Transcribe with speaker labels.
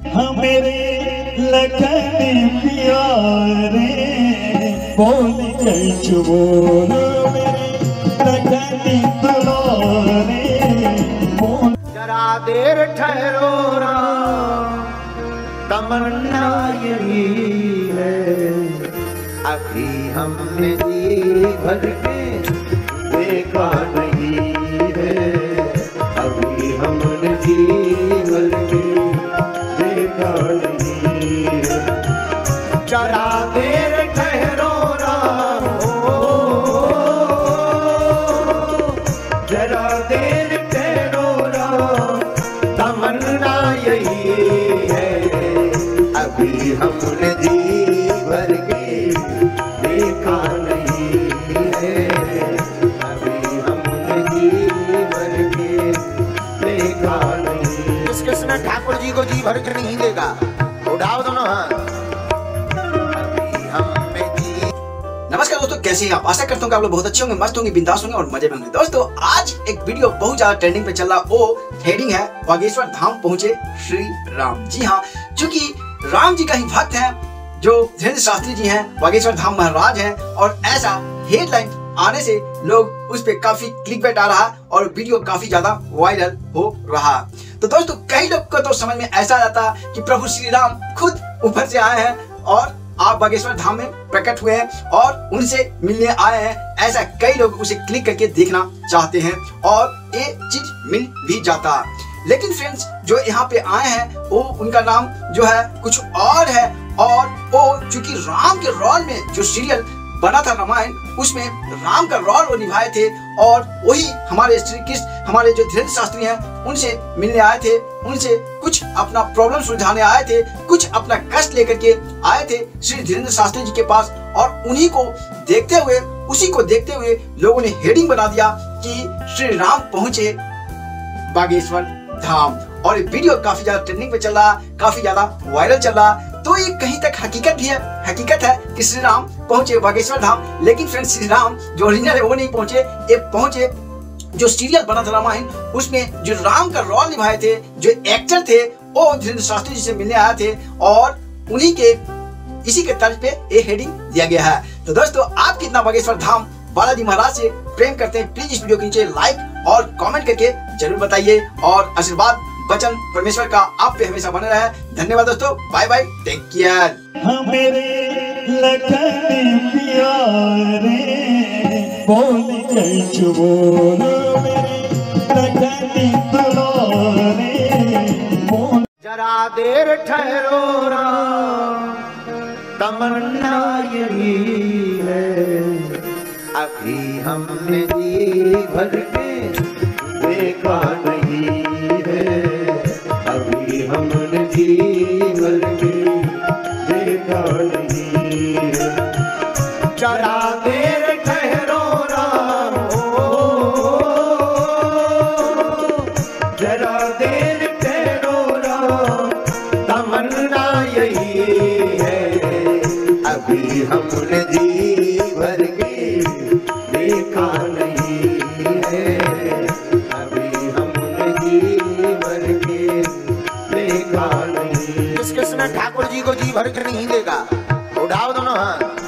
Speaker 1: हमेरे लखन प्यारे बोल चुबोलो लखन दुलारे।
Speaker 2: जरा देर ठहरो तमन्ना यही है। अभी हमने जी भर के यही है। अभी हमने जी भर के देखा नहीं है। अभी हमने जी भर के देखा नहीं किस किसने ठाकुर जी को जी भर के नहीं देगा उठाओ दोनों हाथ अभी हमने जी
Speaker 3: नमस्कार दोस्तों, कैसे हैं आप? आशा करता हूँ आप लोग बहुत अच्छे होंगे, मस्त होंगे, बिंदास होंगे और मज़े में होंगे। दोस्तों, आज एक वीडियो बहुत ज़्यादा ट्रेंडिंग पे चल रहा, वो हेडिंग है बागेश्वर धाम पहुँचे श्री राम जी। हाँ चूँकि राम जी का ही भक्त है, जो धीरेन्द्र शास्त्री जी हैं, बागेश्वर धाम महाराज हैं, और ऐसा हेडलाइन आने से लोग उस पर काफ़ी क्लिक बैठ आ रहा और वीडियो काफ़ी ज़्यादा वायरल हो रहा। तो दोस्तों, कई लोग को तो समझ में ऐसा आ जाता कि प्रभु श्री राम खुद ऊपर से आए हैं और आप बागेश्वर धाम में प्रकट हुए हैं और उनसे मिलने आए हैं। ऐसा कई लोग उसे क्लिक करके देखना चाहते हैं और ये चीज़ मिल भी जाता। है लेकिन फ्रेंड्स जो यहाँ पे आए हैं, वो उनका नाम जो है कुछ और है और वो चूँकि राम के रोल में जो सीरियल बना था रामायण, उसमें राम का रोल वो निभाए थे और वही हमारे श्री कृष्ण, हमारे जो धीरेन्द्र शास्त्री हैं उनसे मिलने आए थे, उनसे कुछ अपना प्रॉब्लम सुलझाने आए थे, कुछ अपना कष्ट लेकर के आए थे श्री धीरेन्द्र शास्त्री जी के पास और उन्हीं को देखते हुए, उसी को देखते हुए लोगों ने हेडिंग बना दिया कि श्री राम पहुँचे बागेश्वर धाम। और ये वीडियो काफ़ी ज़्यादा ट्रेंडिंग पे चल रहा, काफ़ी ज़्यादा वायरल चल रहा। तो ये कहीं तक हकीकत भी है, हकीकत है कि श्री राम पहुँचे बागेश्वर धाम। लेकिन फ्रेंड्स श्री राम जो ओरिजिनल है, वो नहीं पहुँचे। ये पहुँचे जो सीरियल बना था रामायण, उसमें जो राम का रोल निभाए थे, जो एक्टर थे, वो धीरेन्द्र शास्त्री जी से मिलने आए थे और उन्हीं के, इसी के तर्ज पे ये हेडिंग दिया गया है। तो दोस्तों, आप कितना बागेश्वर धाम बालाजी महाराज से प्रेम करते हैं प्लीज़ इस वीडियो के नीचे लाइक और कमेंट करके ज़रूर बताइए और आशीर्वाद, वचन, परमेश्वर का आप पे हमेशा बने रहे। धन्यवाद दोस्तों bye bye take care
Speaker 1: Lakhan प्यारे, बोल मेरे, लखन दुलारे
Speaker 2: जरा देर ठहरो तमन्ना यही है। अभी हमने जी भर के देखा नहीं है। अभी हमने जी भर के देखा नहीं जी भर के अभी हमने जी भर के देखा ठाकुर जी को जी भर के नहीं देखा? उठाओ दोनों हाथ